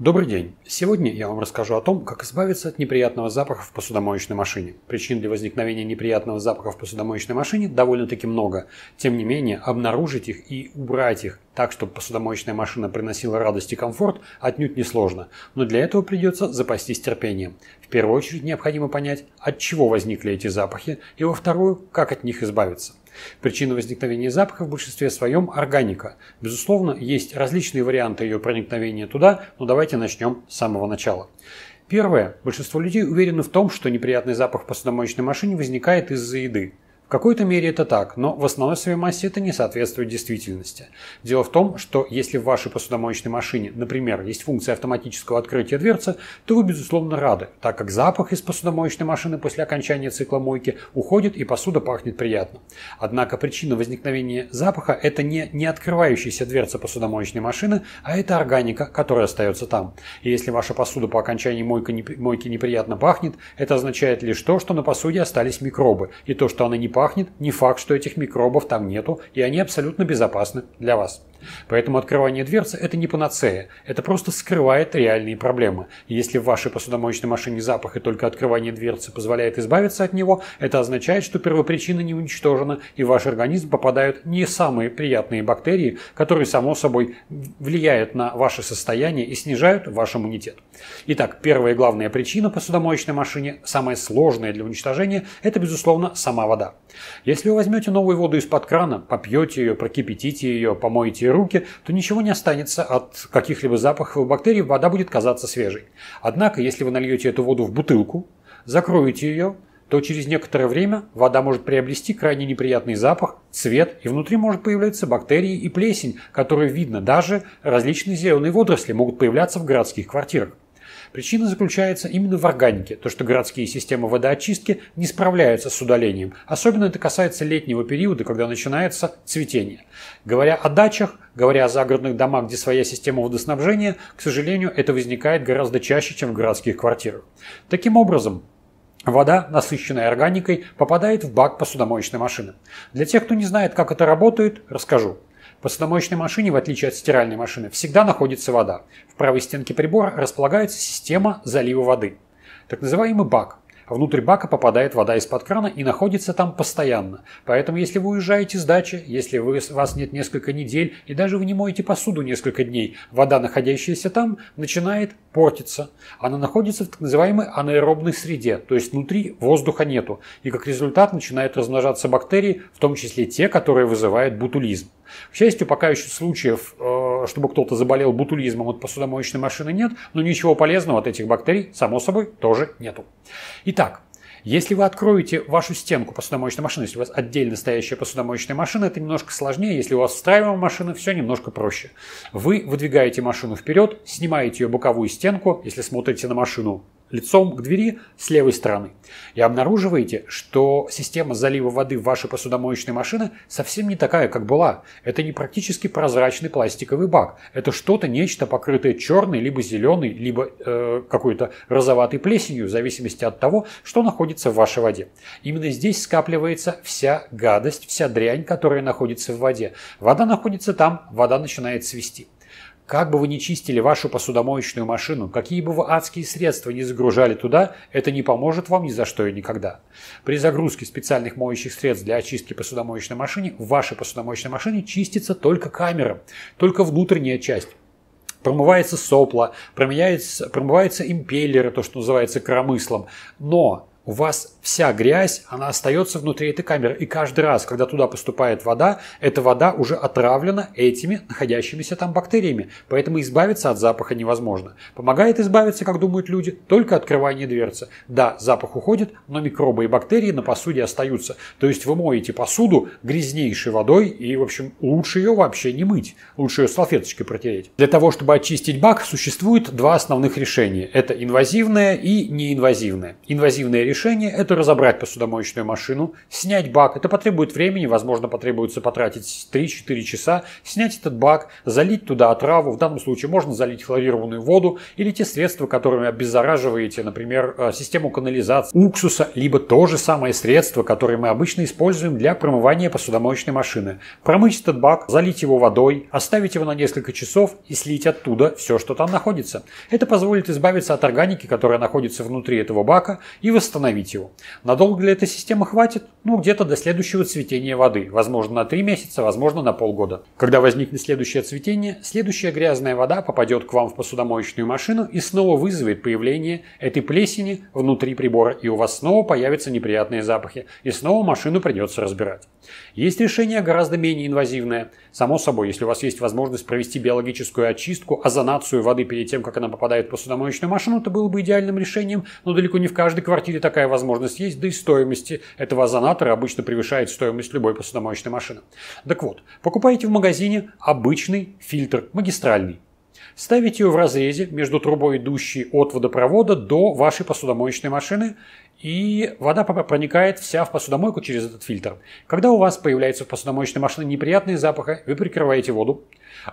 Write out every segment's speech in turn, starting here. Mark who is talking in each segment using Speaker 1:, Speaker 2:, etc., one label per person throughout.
Speaker 1: Добрый день! Сегодня я вам расскажу о том, как избавиться от неприятного запаха в посудомоечной машине. Причин для возникновения неприятного запаха в посудомоечной машине довольно-таки много. Тем не менее, обнаружить их и убрать их так, чтобы посудомоечная машина приносила радость и комфорт, отнюдь не сложно. Но для этого придется запастись терпением. В первую очередь необходимо понять, от чего возникли эти запахи, и во вторую, как от них избавиться. Причина возникновения запаха в большинстве своем – органика. Безусловно, есть различные варианты ее проникновения туда, но давайте начнем с самого начала. Первое. Большинство людей уверены в том, что неприятный запах в посудомоечной машине возникает из-за еды. Какой-то мере это так, но в основной своей массе это не соответствует действительности. Дело в том, что если в вашей посудомоечной машине, например, есть функция автоматического открытия дверцы, то вы, безусловно, рады, так как запах из посудомоечной машины после окончания цикла мойки уходит и посуда пахнет приятно. Однако причина возникновения запаха – это не не открывающаяся дверца посудомоечной машины, а это органика, которая остается там. И если ваша посуда по окончании мойки неприятно пахнет, это означает лишь то, что на посуде остались микробы, и то, что она не пахнет, пахнет, не факт, что этих микробов там нету, и они абсолютно безопасны для вас. Поэтому открывание дверцы – это не панацея, это просто скрывает реальные проблемы. И если в вашей посудомоечной машине запах и только открывание дверцы позволяет избавиться от него, это означает, что первопричина не уничтожена, и в ваш организм попадают не самые приятные бактерии, которые, само собой, влияют на ваше состояние и снижают ваш иммунитет. Итак, первая и главная причина посудомоечной машине, самая сложная для уничтожения, это, безусловно, сама вода. Если вы возьмете новую воду из-под крана, попьете ее, прокипятите ее, помоете руки, то ничего не останется от каких-либо запахов и бактерий, вода будет казаться свежей. Однако, если вы нальете эту воду в бутылку, закроете ее, то через некоторое время вода может приобрести крайне неприятный запах, цвет, и внутри может появляться бактерии и плесень, которые видно. Даже различные зеленые водоросли могут появляться в городских квартирах. Причина заключается именно в органике, то что городские системы водоочистки не справляются с удалением. Особенно это касается летнего периода, когда начинается цветение. Говоря о дачах, говоря о загородных домах, где своя система водоснабжения, к сожалению, это возникает гораздо чаще, чем в городских квартирах. Таким образом, Вода, насыщенная органикой, попадает в бак посудомоечной машины. Для тех, кто не знает, как это работает, расскажу. В посудомоечной машине, в отличие от стиральной машины, всегда находится вода. В правой стенке прибора располагается система залива воды. Так называемый бак. Внутрь бака попадает вода из-под крана и находится там постоянно. Поэтому, если вы уезжаете с дачи, если вы, вас нет несколько недель и даже вы не моете посуду несколько дней, вода, находящаяся там, начинает портиться. Она находится в так называемой анаэробной среде, то есть внутри воздуха нету. И как результат начинают размножаться бактерии, в том числе те, которые вызывают бутулизм. Счастью, пока еще случаев, э, чтобы кто-то заболел бутулизмом от посудомоечной машины нет, но ничего полезного от этих бактерий, само собой, тоже нету. Итак, если вы откроете вашу стенку посудомоечной машины, если у вас отдельно стоящая посудомоечная машина, это немножко сложнее. Если у вас встраиваемая машина, все немножко проще. Вы выдвигаете машину вперед, снимаете ее боковую стенку, если смотрите на машину лицом к двери с левой стороны. И обнаруживаете, что система залива воды в вашей посудомоечной машине совсем не такая, как была. Это не практически прозрачный пластиковый бак. Это что-то, нечто покрытое черной, либо зеленой, либо э, какой-то розоватой плесенью, в зависимости от того, что находится в вашей воде. Именно здесь скапливается вся гадость, вся дрянь, которая находится в воде. Вода находится там, вода начинает свисти. Как бы вы ни чистили вашу посудомоечную машину, какие бы вы адские средства не загружали туда, это не поможет вам ни за что и никогда. При загрузке специальных моющих средств для очистки посудомоечной машины в вашей посудомоечной машине чистится только камера, только внутренняя часть промывается сопла, промывается, промываются импеллеры, то, что называется коромыслом. Но у вас вся грязь, она остается внутри этой камеры. И каждый раз, когда туда поступает вода, эта вода уже отравлена этими находящимися там бактериями. Поэтому избавиться от запаха невозможно. Помогает избавиться, как думают люди, только открывание дверцы. Да, запах уходит, но микробы и бактерии на посуде остаются. То есть вы моете посуду грязнейшей водой и, в общем, лучше ее вообще не мыть. Лучше ее салфеточкой протереть. Для того, чтобы очистить бак, существует два основных решения. Это инвазивное и неинвазивное. Инвазивное решение – это разобрать посудомоечную машину, снять бак. Это потребует времени, возможно, потребуется потратить 3-4 часа. Снять этот бак, залить туда отраву. В данном случае можно залить хлорированную воду или те средства, которыми обеззараживаете, например, э, систему канализации, уксуса, либо то же самое средство, которое мы обычно используем для промывания посудомоечной машины. Промыть этот бак, залить его водой, оставить его на несколько часов и слить оттуда все, что там находится. Это позволит избавиться от органики, которая находится внутри этого бака, и восстановить его. Надолго для этой системы хватит? Ну, где-то до следующего цветения воды. Возможно, на 3 месяца, возможно, на полгода. Когда возникнет следующее цветение, следующая грязная вода попадет к вам в посудомоечную машину и снова вызовет появление этой плесени внутри прибора, и у вас снова появятся неприятные запахи, и снова машину придется разбирать. Есть решение гораздо менее инвазивное. Само собой, если у вас есть возможность провести биологическую очистку, озонацию воды перед тем, как она попадает в посудомоечную машину, это было бы идеальным решением, но далеко не в каждой квартире такая возможность есть, да и стоимости этого озонатора обычно превышает стоимость любой посудомоечной машины. Так вот, покупаете в магазине обычный фильтр магистральный. Ставите ее в разрезе между трубой, идущей от водопровода до вашей посудомоечной машины, и вода проникает вся в посудомойку через этот фильтр. Когда у вас появляется в посудомоечной машине неприятные запахи, вы прикрываете воду.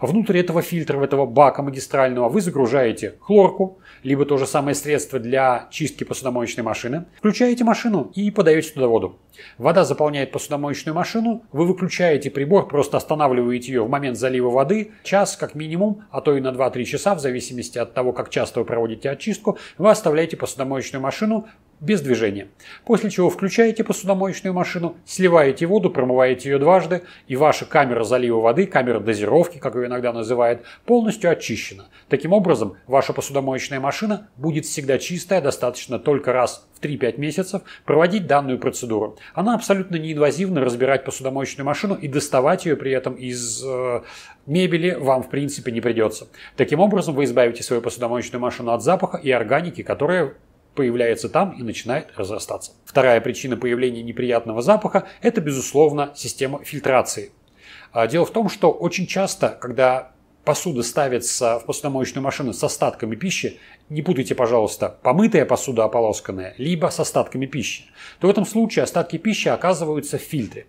Speaker 1: Внутрь этого фильтра, этого бака магистрального, вы загружаете хлорку, либо то же самое средство для чистки посудомоечной машины. Включаете машину и подаете туда воду. Вода заполняет посудомоечную машину, вы выключаете прибор, просто останавливаете ее в момент залива воды, час как минимум, а то и на 2-3 часа, в зависимости от того, как часто вы проводите очистку, вы оставляете посудомоечную машину без движения. После чего включаете посудомоечную машину, сливаете воду, промываете ее дважды, и ваша камера залива воды, камера дозировки, как ее иногда называют, полностью очищена. Таким образом, ваша посудомоечная машина будет всегда чистая, достаточно только раз в 3-5 месяцев проводить данную процедуру. Она абсолютно неинвазивно разбирать посудомоечную машину и доставать ее при этом из э, мебели вам в принципе не придется. Таким образом вы избавите свою посудомоечную машину от запаха и органики, которая появляется там и начинает разрастаться. Вторая причина появления неприятного запаха – это, безусловно, система фильтрации. А дело в том, что очень часто, когда посуда ставится в посудомоечную машину с остатками пищи, не путайте, пожалуйста, помытая посуда ополосканная, либо с остатками пищи, то в этом случае остатки пищи оказываются в фильтре.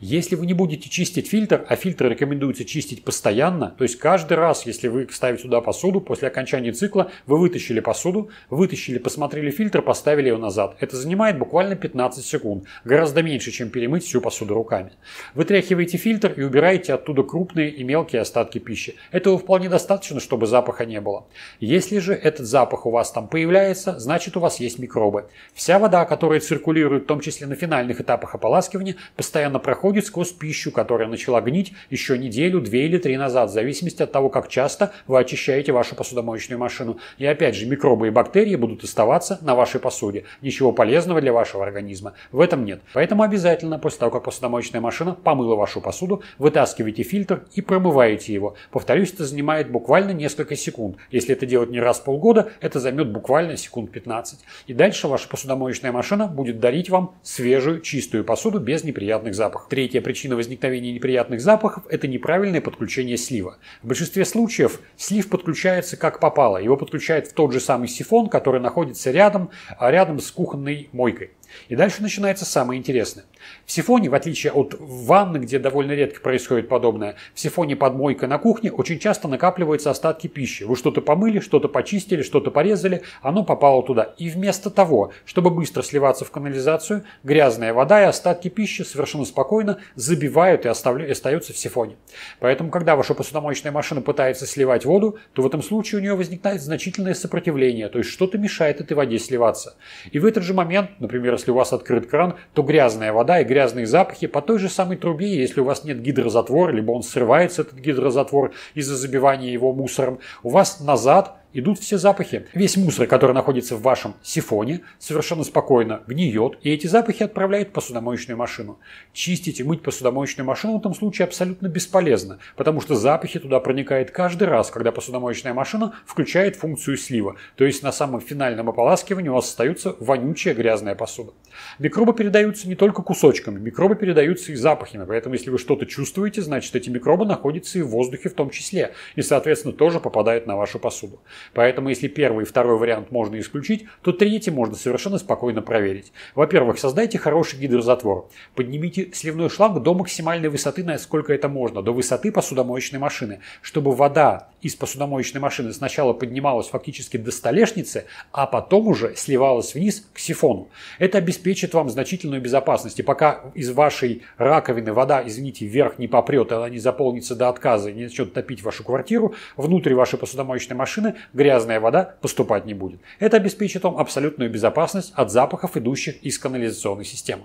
Speaker 1: Если вы не будете чистить фильтр, а фильтр рекомендуется чистить постоянно, то есть каждый раз, если вы ставите туда посуду, после окончания цикла вы вытащили посуду, вытащили, посмотрели фильтр, поставили его назад. Это занимает буквально 15 секунд, гораздо меньше, чем перемыть всю посуду руками. Вытряхиваете фильтр и убираете оттуда крупные и мелкие остатки пищи. Этого вполне достаточно, чтобы запаха не было. Если же этот запах у вас там появляется, значит у вас есть микробы. Вся вода, которая циркулирует, в том числе на финальных этапах ополаскивания, постоянно проходит сквозь пищу, которая начала гнить еще неделю, две или три назад, в зависимости от того, как часто вы очищаете вашу посудомоечную машину. И опять же, микробы и бактерии будут оставаться на вашей посуде. Ничего полезного для вашего организма в этом нет. Поэтому обязательно после того, как посудомоечная машина помыла вашу посуду, вытаскивайте фильтр и промываете его. Повторюсь, это занимает буквально несколько секунд. Если это делать не раз в полгода, это займет буквально секунд 15. И дальше ваша посудомоечная машина будет дарить вам свежую, чистую посуду без неприятных запахов запах. Третья причина возникновения неприятных запахов – это неправильное подключение слива. В большинстве случаев слив подключается как попало. Его подключают в тот же самый сифон, который находится рядом, а рядом с кухонной мойкой. И дальше начинается самое интересное. В сифоне, в отличие от ванны, где довольно редко происходит подобное, в сифоне под мойкой на кухне очень часто накапливаются остатки пищи. Вы что-то помыли, что-то почистили, что-то порезали, оно попало туда. И вместо того, чтобы быстро сливаться в канализацию, грязная вода и остатки пищи совершенно спокойно забивают и оставляют, остаются в сифоне. Поэтому, когда ваша посудомоечная машина пытается сливать воду, то в этом случае у нее возникает значительное сопротивление, то есть что-то мешает этой воде сливаться. И в этот же момент, например, если у вас открыт кран, то грязная вода и грязные запахи по той же самой трубе, если у вас нет гидрозатвора, либо он срывается, этот гидрозатвор, из-за забивания его мусором, у вас назад идут все запахи. Весь мусор, который находится в вашем сифоне, совершенно спокойно гниет, и эти запахи отправляют в посудомоечную машину. Чистить и мыть посудомоечную машину в этом случае абсолютно бесполезно, потому что запахи туда проникают каждый раз, когда посудомоечная машина включает функцию слива. То есть на самом финальном ополаскивании у вас остается вонючая грязная посуда. Микробы передаются не только кусочками, микробы передаются и запахами, поэтому если вы что-то чувствуете, значит эти микробы находятся и в воздухе в том числе, и соответственно тоже попадают на вашу посуду. Поэтому если первый и второй вариант можно исключить, то третий можно совершенно спокойно проверить. Во-первых, создайте хороший гидрозатвор. Поднимите сливной шланг до максимальной высоты, насколько это можно, до высоты посудомоечной машины, чтобы вода из посудомоечной машины сначала поднималась фактически до столешницы, а потом уже сливалась вниз к сифону. Это обеспечит вам значительную безопасность. И пока из вашей раковины вода, извините, вверх не попрет, она не заполнится до отказа и не начнет топить вашу квартиру, внутрь вашей посудомоечной машины грязная вода поступать не будет. Это обеспечит вам абсолютную безопасность от запахов, идущих из канализационной системы.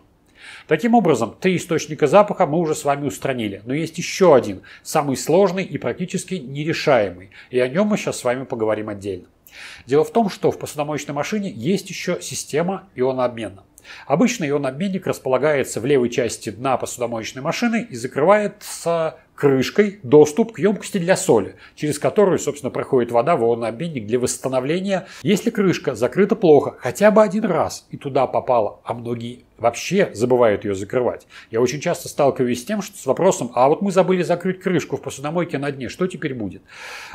Speaker 1: Таким образом, три источника запаха мы уже с вами устранили, но есть еще один, самый сложный и практически нерешаемый, и о нем мы сейчас с вами поговорим отдельно. Дело в том, что в посудомоечной машине есть еще система ионообмена. Обычно ионообменник располагается в левой части дна посудомоечной машины и закрывается крышкой доступ к емкости для соли, через которую, собственно, проходит вода в ионообменник для восстановления. Если крышка закрыта плохо, хотя бы один раз и туда попала, а многие вообще забывают ее закрывать. Я очень часто сталкиваюсь с тем, что с вопросом, а вот мы забыли закрыть крышку в посудомойке на дне, что теперь будет?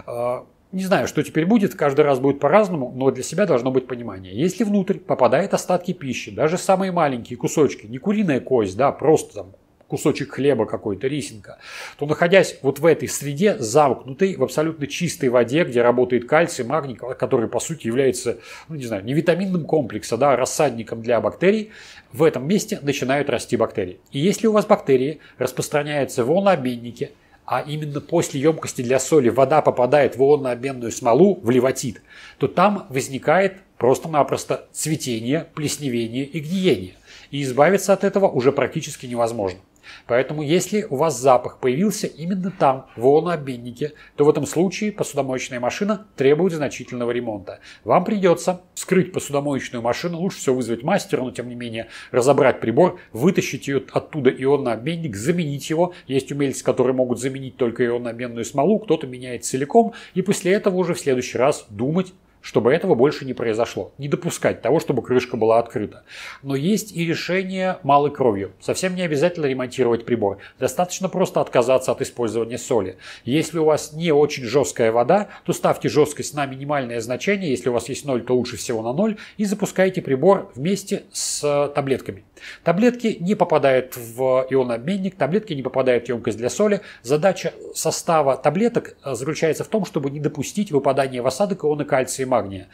Speaker 1: А, не знаю, что теперь будет, каждый раз будет по-разному, но для себя должно быть понимание. Если внутрь попадают остатки пищи, даже самые маленькие кусочки, не куриная кость, да, просто там кусочек хлеба какой-то, рисинка, то находясь вот в этой среде, замкнутой, в абсолютно чистой воде, где работает кальций, магний, который по сути является, ну не знаю, не витаминным комплексом, да, а рассадником для бактерий, в этом месте начинают расти бактерии. И если у вас бактерии распространяются в волнообменнике, а именно после емкости для соли вода попадает в волнообменную смолу, в левотит, то там возникает просто-напросто цветение, плесневение и гниение. И избавиться от этого уже практически невозможно. Поэтому если у вас запах появился именно там, в волнообменнике, то в этом случае посудомоечная машина требует значительного ремонта. Вам придется вскрыть посудомоечную машину, лучше всего вызвать мастера, но тем не менее разобрать прибор, вытащить ее оттуда ионный заменить его. Есть умельцы, которые могут заменить только ионно смолу, кто-то меняет целиком, и после этого уже в следующий раз думать чтобы этого больше не произошло. Не допускать того, чтобы крышка была открыта. Но есть и решение малой кровью. Совсем не обязательно ремонтировать прибор. Достаточно просто отказаться от использования соли. Если у вас не очень жесткая вода, то ставьте жесткость на минимальное значение. Если у вас есть 0, то лучше всего на 0. И запускайте прибор вместе с таблетками. Таблетки не попадают в ионообменник, таблетки не попадают в емкость для соли. Задача состава таблеток заключается в том, чтобы не допустить выпадания в осадок ионы кальция и магния.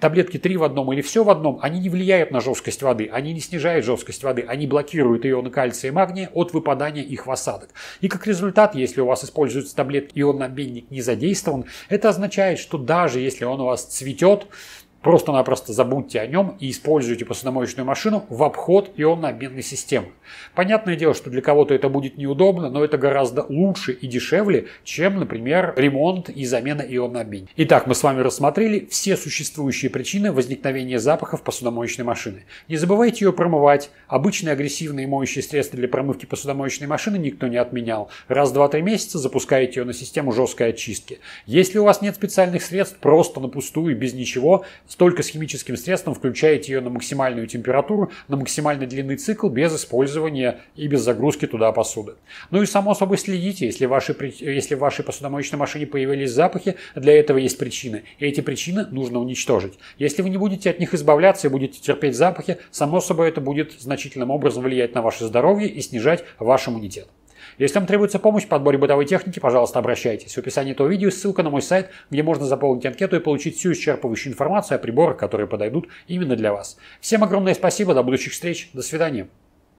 Speaker 1: Таблетки 3 в одном или все в одном, они не влияют на жесткость воды, они не снижают жесткость воды, они блокируют ионы кальция и магния от выпадания их в осадок. И как результат, если у вас используется таблетки, ионообменник не задействован, это означает, что даже если он у вас цветет, Просто-напросто забудьте о нем и используйте посудомоечную машину в обход ионно-обменной системы. Понятное дело, что для кого-то это будет неудобно, но это гораздо лучше и дешевле, чем, например, ремонт и замена ионно-обменника. Итак, мы с вами рассмотрели все существующие причины возникновения запахов посудомоечной машины. Не забывайте ее промывать. Обычные агрессивные моющие средства для промывки посудомоечной машины никто не отменял. Раз, два, три месяца запускаете ее на систему жесткой очистки. Если у вас нет специальных средств, просто на пустую, без ничего, только с химическим средством включаете ее на максимальную температуру, на максимально длинный цикл, без использования и без загрузки туда посуды. Ну и само собой следите, если, ваши, если в вашей посудомоечной машине появились запахи, для этого есть причины. И эти причины нужно уничтожить. Если вы не будете от них избавляться и будете терпеть запахи, само собой это будет значительным образом влиять на ваше здоровье и снижать ваш иммунитет. Если вам требуется помощь в подборе бытовой техники, пожалуйста, обращайтесь. В описании этого видео ссылка на мой сайт, где можно заполнить анкету и получить всю исчерпывающую информацию о приборах, которые подойдут именно для вас. Всем огромное спасибо, до будущих встреч, до свидания.